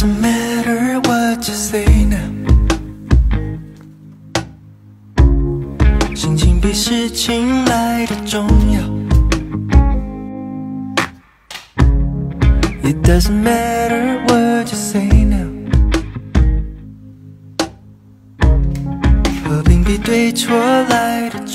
doesn't matter what you say now. 情绪比事情来得重要。It doesn't matter what you say now. now，和平比对错来的重要。